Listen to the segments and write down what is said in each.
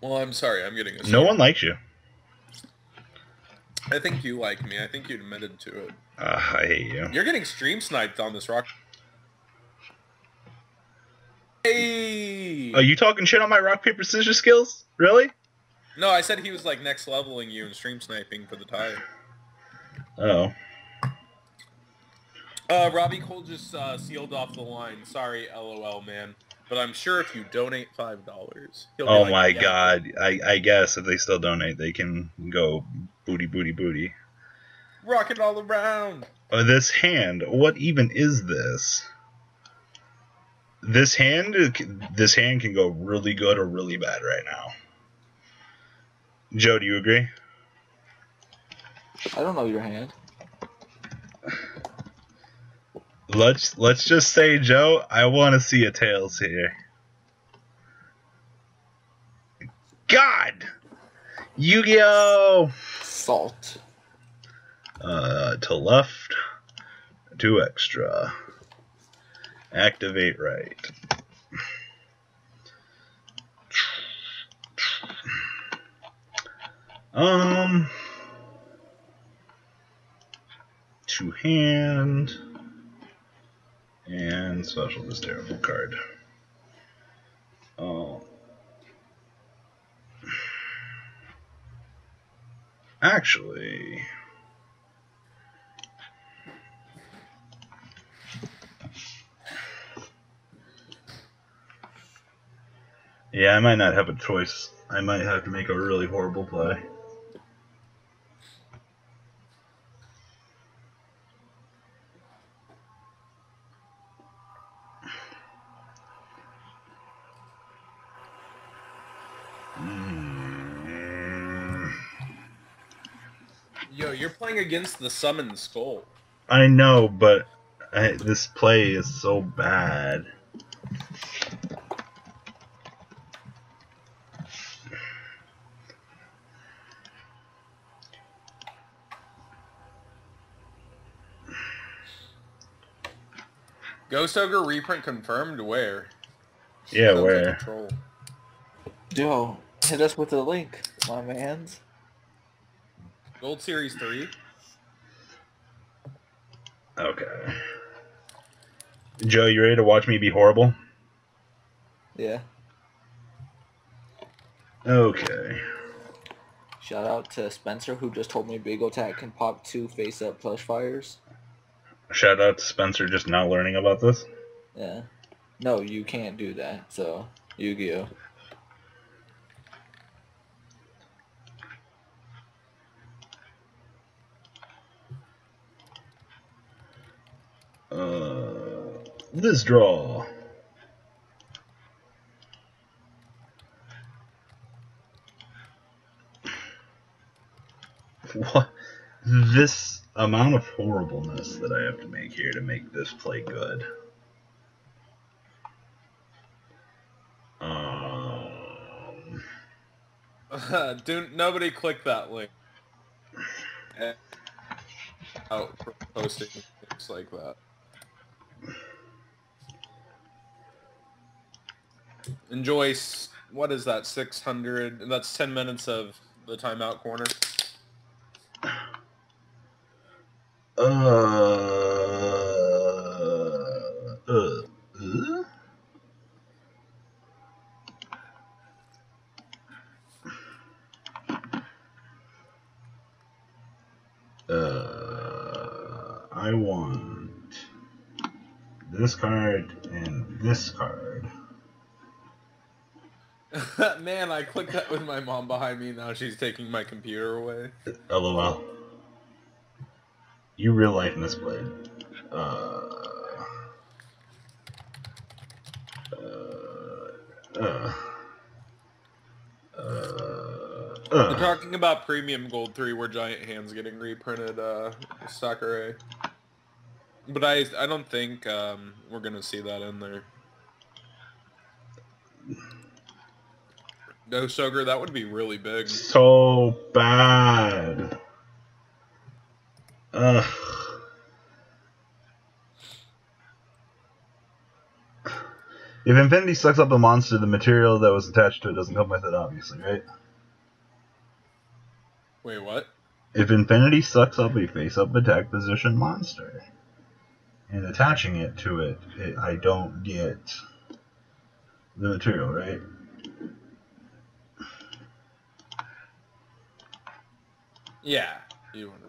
Well, I'm sorry. I'm getting a. No one likes you. I think you like me. I think you admitted to it. Uh, I hate you. You're getting stream sniped on this rock. Hey. Are you talking shit on my rock paper scissors skills? Really? No, I said he was like next leveling you and stream sniping for the tie. Oh. Uh, Robbie Kohl just uh, sealed off the line. Sorry, LOL, man. But I'm sure if you donate five dollars, oh like, my yeah. god! I, I guess if they still donate, they can go booty, booty, booty. Rock it all around. Oh, this hand. What even is this? This hand. This hand can go really good or really bad right now. Joe, do you agree? I don't know your hand. Let's let's just say, Joe, I want to see a tails here. God, Yu-Gi-Oh! Salt. Uh, to left, two extra. Activate right. Um, two hand. And special this terrible card. Oh. Actually... Yeah, I might not have a choice. I might have to make a really horrible play. Playing against the Summon Skull. I know, but I, this play is so bad. Ghost Ogre reprint confirmed? Where? Yeah, Sounds where? Like Yo, hit us with a link, my mans. Gold Series 3. Okay. Joe, you ready to watch me be horrible? Yeah. Okay. Shout out to Spencer who just told me Big Attack can pop two face up plush fires. Shout out to Spencer just now learning about this. Yeah. No, you can't do that, so Yu-Gi-Oh! Uh, this draw. What? This amount of horribleness that I have to make here to make this play good. Um. Do nobody click that link. Out for posting things like that. Enjoy. What is that? Six hundred. That's ten minutes of the timeout corner. Uh. Uh. uh? Uh, I want this card and this card. Man, I clicked that with my mom behind me. Now she's taking my computer away. LOL. You real life misplayed. Uh. Uh. Uh. Uh, We're talking about Premium Gold 3 where Giant Hand's getting reprinted, uh, Sakurai. But I, I don't think um, we're going to see that in there. No sugar, that would be really big. So bad. Ugh. If Infinity sucks up a monster, the material that was attached to it doesn't come with it, obviously, right? Wait, what? If Infinity sucks up a face-up attack position monster, and attaching it to it, it I don't get the material, right? Yeah. You want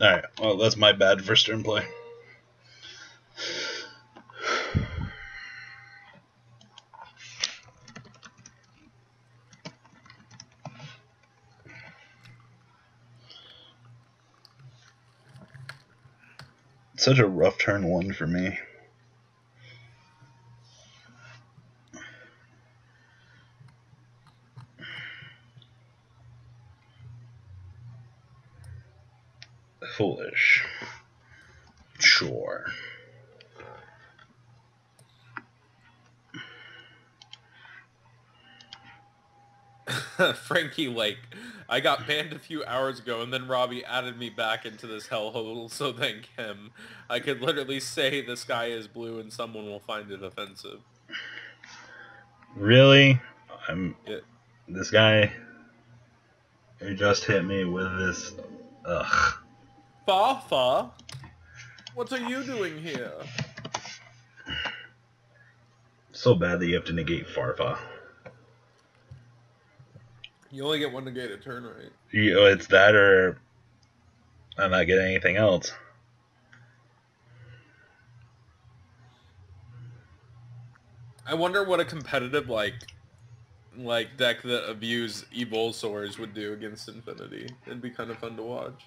Alright, well, that's my bad first turn play. Such a rough turn one for me. Foolish. Sure. Frankie Lake. I got banned a few hours ago, and then Robbie added me back into this hellhole, so thank him. I could literally say the sky is blue, and someone will find it offensive. Really? I'm. Yeah. This guy who just hit me with this. Ugh. Farfa? What are you doing here? So bad that you have to negate Farfa. You only get one negated turn, right? You, oh, it's that or I'm not getting anything else. I wonder what a competitive like like deck that abuse Evolsaurs would do against Infinity. It'd be kind of fun to watch.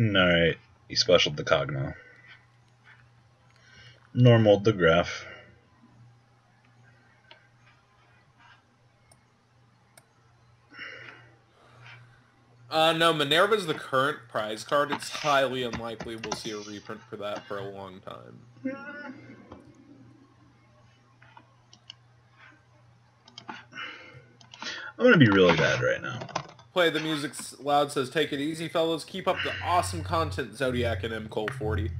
Alright, you special the Cagna. Normal the Graff. Uh, no, Minerva's the current prize card. It's highly unlikely we'll see a reprint for that for a long time. I'm gonna be really bad right now. Play the music loud says, take it easy, fellas. Keep up the awesome content, Zodiac and M. Kohl 40.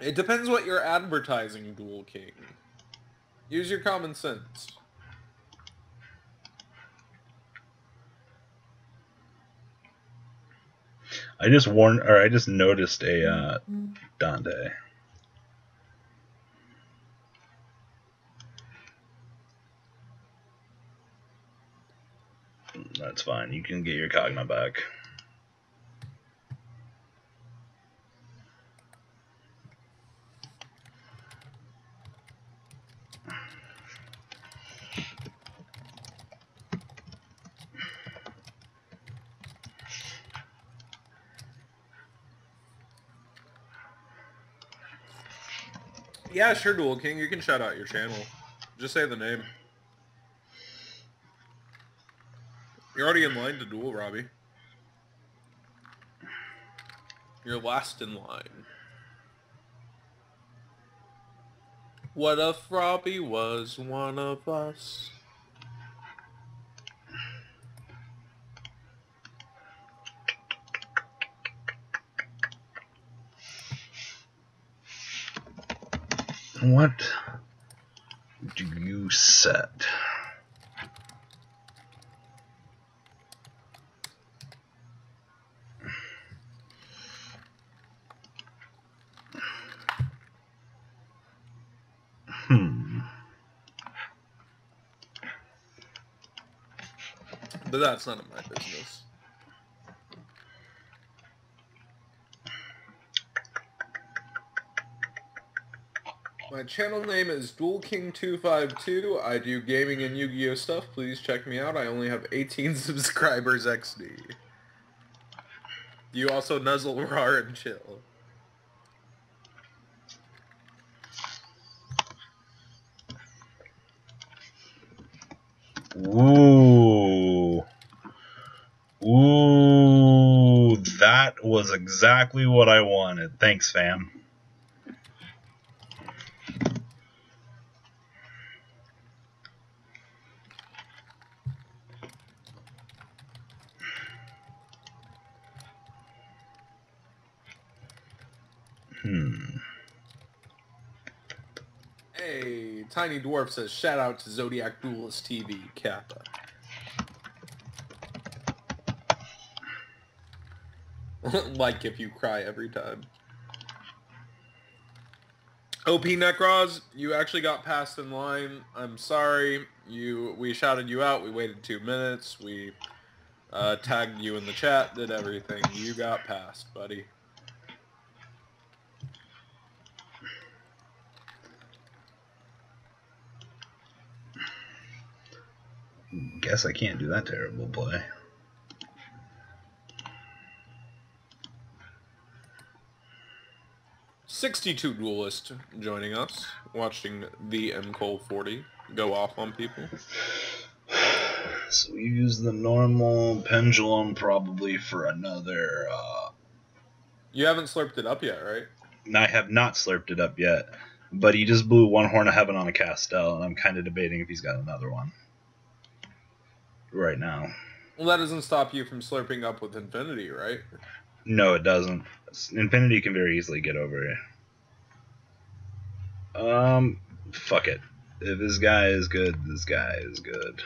It depends what you're advertising, Dual King. Use your common sense. I just warned, or I just noticed a uh, Dante. That's fine. You can get your Cagna back. Yeah, sure, Dual King. You can shout out your channel. Just say the name. You're already in line to duel, Robbie. You're last in line. What if Robbie was one of us? What do you set? Hmm. But that's none of my business. My channel name is Dual King 252 I do gaming and Yu-Gi-Oh stuff. Please check me out. I only have 18 subscribers XD. You also nuzzle, roar, and chill. Ooh. Ooh, that was exactly what I wanted. Thanks, fam. Hmm. Hey, Tiny Dwarf says, shout out to Zodiac Duelist TV, Kappa. like if you cry every time. OP Necros, you actually got passed in line. I'm sorry. You we shouted you out. We waited two minutes. We uh, tagged you in the chat. Did everything. You got passed, buddy. Guess I can't do that terrible play. Sixty-two duelist joining us, watching the M Kohl 40 go off on people. So we use the normal pendulum probably for another. Uh, You haven't slurped it up yet, right? I have not slurped it up yet, but he just blew one horn of heaven on a Castel, and I'm kind of debating if he's got another one right now. Well, that doesn't stop you from slurping up with Infinity, right? No, it doesn't. Infinity can very easily get over it. Um, fuck it. If this guy is good, this guy is good.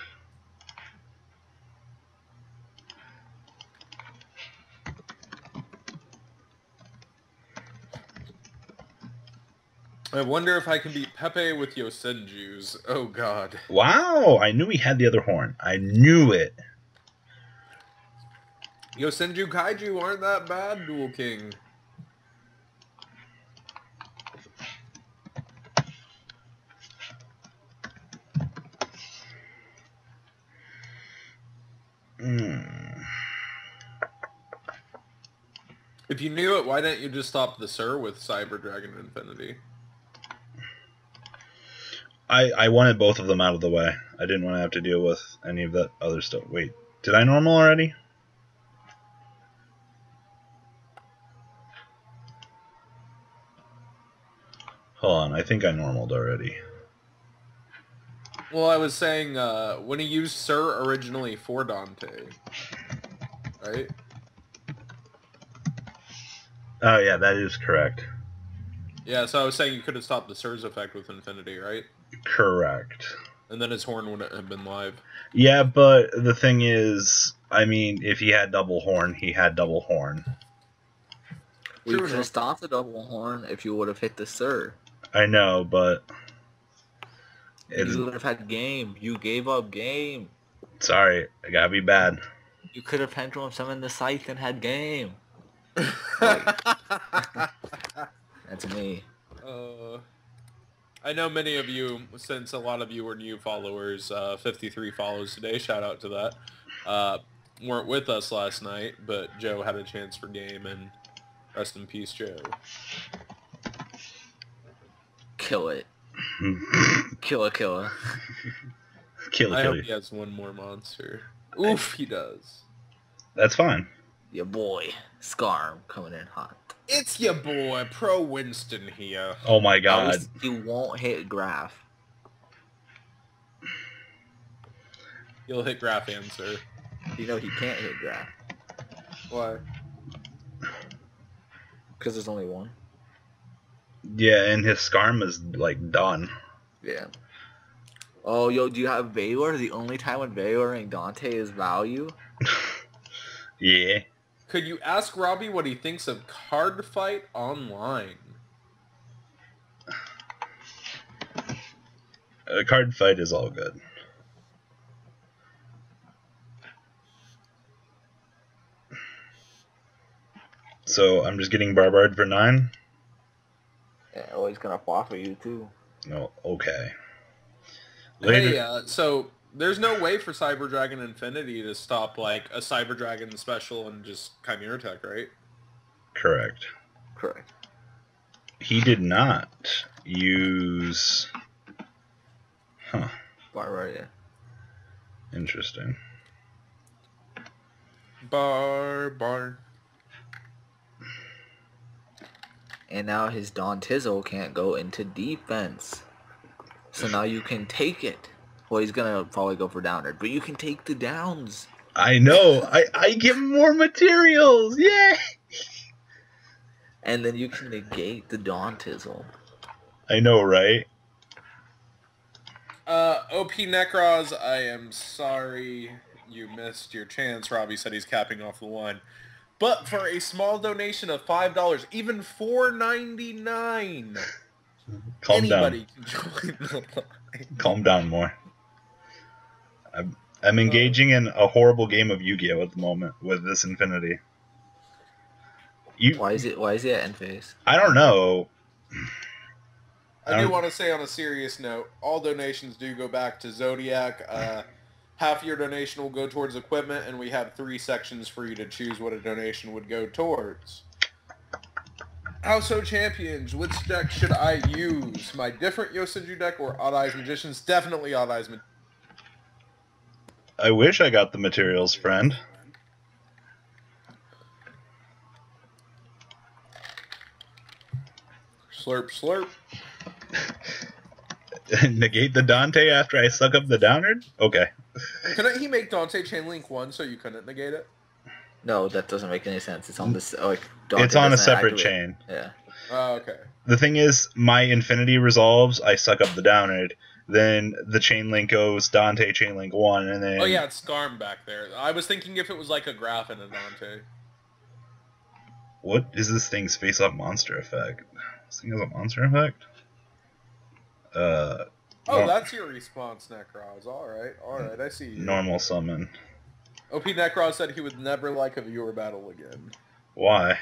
I wonder if I can beat Pepe with Yosenju's. Oh god. Wow, I knew he had the other horn. I knew it. Yosenju Kaiju aren't that bad, Dual King. Hmm. If you knew it, why didn't you just stop the Cir with Cyber Dragon Infinity? I, I wanted both of them out of the way. I didn't want to have to deal with any of that other stuff. Wait, did I normal already? Hold on, I think I normaled already. Well, I was saying, uh, when he used Cir originally for Dante, right? Oh yeah, that is correct. Yeah, so I was saying you could have stopped the Cir's effect with Infinity, right? Correct. And then his horn wouldn't have been live. Yeah, but the thing is, I mean, if he had double horn, he had double horn. We True could have stopped the double horn if you would have hit the Cir. I know, but it's You would have had game. You gave up game. sorry. I gotta be bad. You could have pendulum summoned the scythe and had game. That's me. Uh, I know many of you, since a lot of you were new followers, uh, 53 follows today, shout out to that, uh, weren't with us last night, but Joe had a chance for game, and rest in peace, Joe. Kill it. Kill a killer. kill I it, kill hope he has one more monster. Oof, he does. That's fine. Your boy, Scarm, coming in hot. It's your boy, Pro Winston here. Oh my At god. least he won't hit Graff. You'll hit Graff answer. You know he can't hit Graff. Why? Because there's only one. Yeah, and his scarm is like done. Yeah. Oh, yo, do you have Valor? The only time when Valor and Dante is value? Yeah. Could you ask Robbie what he thinks of Card Fight Online? A card fight is all good. So I'm just getting Barbar for nine. Yeah, oh, he's gonna fall for you too. No, okay. Later. Hey, uh, so there's no way for Cyber Dragon Infinity to stop like a Cyber Dragon special and just Chimera Tech, right? Correct. Correct. He did not use. Huh. Barbara, yeah. Interesting. Bar bar. and now his Don Tizzle can't go into defense. So now you can take it. Well, he's gonna probably go for downer, but you can take the downs. I know. I I get more materials. Yay! And then you can negate the Don Tizzle. I know, right? Uh, OP Necros, I am sorry you missed your chance. Robbie said he's capping off the one. But for a small donation of five dollars, even four ninety nine, Calm anybody down. can join the line. Calm down more. I'm I'm engaging in a horrible game of Yu-Gi-Oh at the moment with this Infinity. You, Why is it? Why is it at end phase? I don't know. I do Um, want to say on a serious note, all donations do go back to Zodiac. Uh, half your donation will go towards equipment, and we have three sections for you to choose what a donation would go towards. Household Champions, which deck should I use? My different Yosenju deck or Odd Eyes Magicians? Definitely Odd Eyes Magicians. I wish I got the materials, friend. Slurp, slurp. Negate the Dante after I suck up the Downerd? Okay. Couldn't he make Dante chain link 1 so you couldn't negate it? No, that doesn't make any sense. It's on this oh, like. Dante it's on a separate activate- chain. Yeah. Oh, okay. The thing is, my Infinity resolves, I suck up the Downerd. Then the chain link goes Dante chain link 1, and then. Oh yeah, it's Scarm back there. I was thinking if it was like a Graff and a Dante. What is this thing's face up monster effect? This thing has a monster effect? Uh, Oh, that's your response, Necros. All right, all right, I see you. normal summon. OP Necros said he would never like a viewer battle again. Why?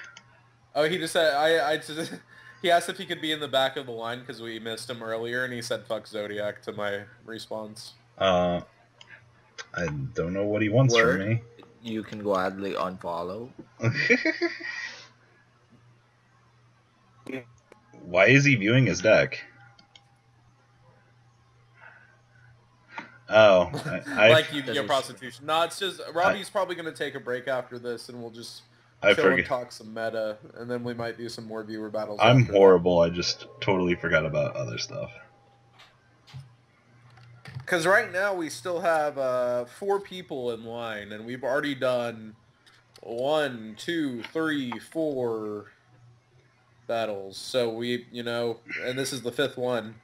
Oh, he just said I. I just, he asked if he could be in the back of the line because we missed him earlier, and he said "fuck Zodiac" to my response. Uh, I don't know what he wants Word. from me. You can gladly unfollow. Why is he viewing his deck? Oh, I, I, like you Because get he's- prostitution. No, it's just Robbie's probably gonna take a break after this, and we'll just I chill and forget. talk some meta, and then we might do some more viewer battles. I'm after horrible. I just totally forgot about other stuff. Because right now we still have uh, four people in line, and we've already done one, two, three, four battles. So we, you know, and this is the fifth one.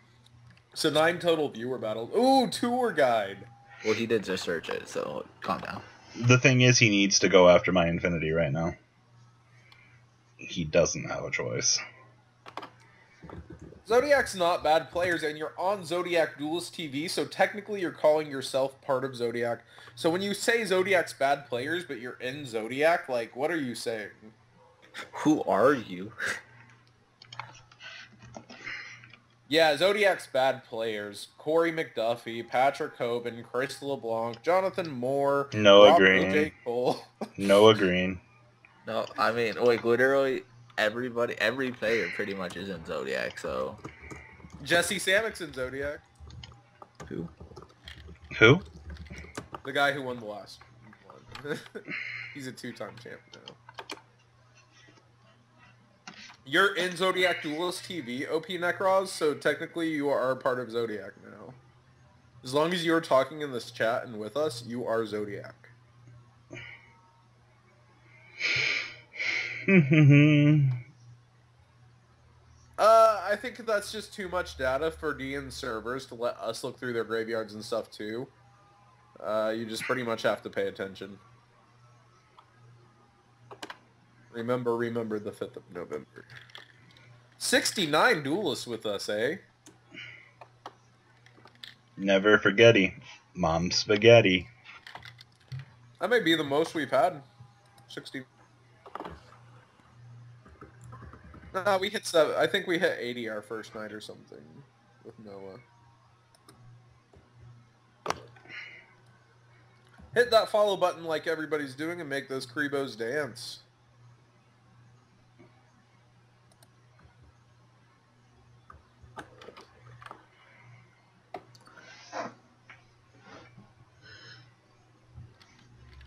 So nine total viewer battles. Ooh, tour guide. Well, he did just search it, so calm down. The thing is, he needs to go after my Infinity right now. He doesn't have a choice. Zodiac's not bad players, and you're on Zodiac Duelist TV, so technically you're calling yourself part of Zodiac. So when you say Zodiac's bad players, but you're in Zodiac, like, what are you saying? Who are you? Yeah, Zodiac's bad players. Corey McDuffie, Patrick Hoban, Chris LeBlanc, Jonathan Moore, Noah Rob agreeing. J. Cole. Noah Green. No, I mean, like literally everybody, every player pretty much is in Zodiac. So Jesse Samix in Zodiac. who? Who? The guy who won the last one. He's a two-time champ now. You're in Zodiac Duelist TV, OP Necros, so technically you are part of Zodiac now. As long as you're talking in this chat and with us, you are Zodiac. Uh, I think that's just too much data for DN servers to let us look through their graveyards and stuff too. Uh, you just pretty much have to pay attention. Remember, remember the 5th of November. 69 duelists with us, eh? Never forgetty. Mom spaghetti. That may be the most we've had. 60. Nah, we hit seven. I think we hit 80 our first night or something with Noah. Hit that follow button like everybody's doing and make those Kuribohs dance.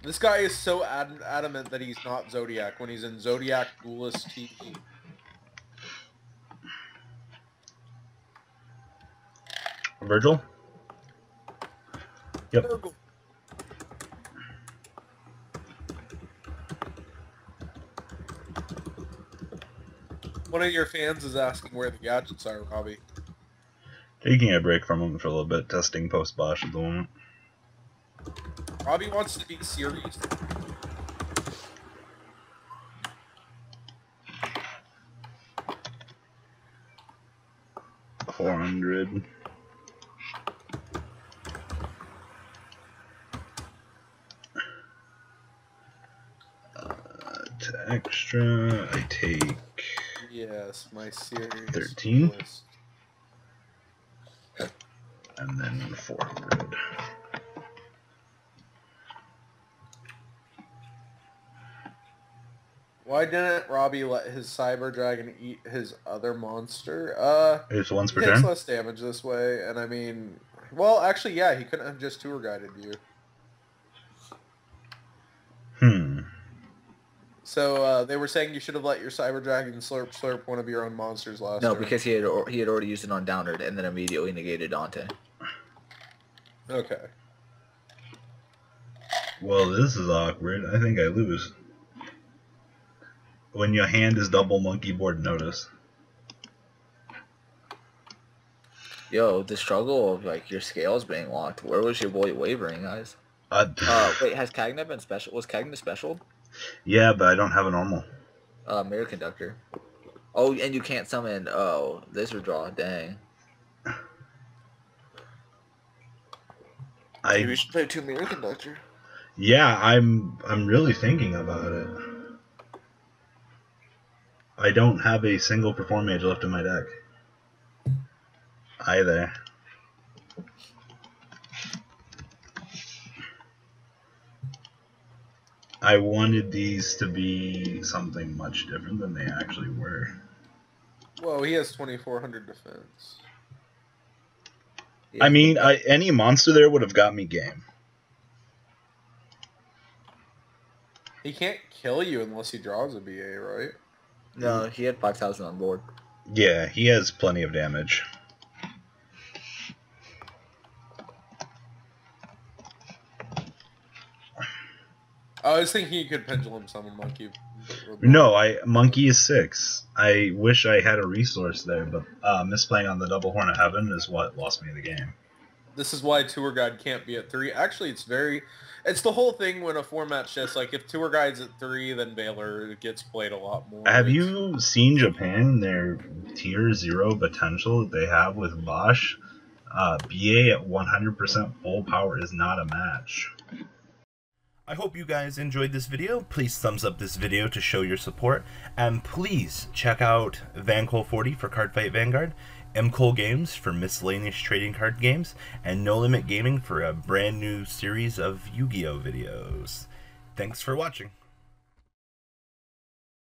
This guy is so ad- adamant that he's not Zodiac when he's in Zodiac Duelist TV. Virgil? Yep. One of your fans is asking where the gadgets are, Robbie. Taking a break from them for a little bit, testing post Bosh at the moment. Robbie wants to be serious. Four hundred. Extra, I take Yes, my series. 13? list. and then four hundred. Why didn't Robbie let his cyber dragon eat his other monster? Uh, It's once per he takes turn. less damage this way, and I mean, well, actually, yeah, he couldn't have just tour guided you. So uh, they were saying you should have let your cyber dragon slurp slurp one of your own monsters last. No, turn. because he had al- he had already used it on Downerd and then immediately negated Dante. okay. Well, this is awkward. I think I lose. When your hand is double monkey board notice. Yo, the struggle of like your scales being locked. Where was your boy wavering, guys? Uh, Uh, wait, has Cagna been special? Was Cagna special? Yeah, but I don't have a normal. Uh, mirror conductor. Oh, and you can't summon. Oh, laser draw. Dang. Maybe I we should play two mirror conductor. yeah, I'm I'm really thinking about it. I don't have a single perform mage left in my deck. Either. I wanted these to be something much different than they actually were. Whoa, he has twenty four hundred defense. Yeah. I mean, I, any monster there would have got me game. He can't kill you unless he draws a BA, right? no, he had five thousand on board. Yeah, he has plenty of damage. I was thinking you could pendulum summon monkey. No, I monkey is six. I wish I had a resource there, but uh, misplaying on the double horn of heaven is what lost me the game. This is why tour guide can't be at three. Actually, it's very, it's the whole thing when a format shifts. like if tour guide's at three, then Baylor gets played a lot more. Have you seen Japan? Their tier zero potential that they have with Bosh. Uh, BA at 100% full power is not a match. I hope you guys enjoyed this video. Please thumbs up this video to show your support. And please check out VanKohl40 for Cardfight Vanguard, MKohl Games for miscellaneous trading card games, and No Limit Gaming for a brand new series of Yu-Gi-Oh videos. Thanks for watching.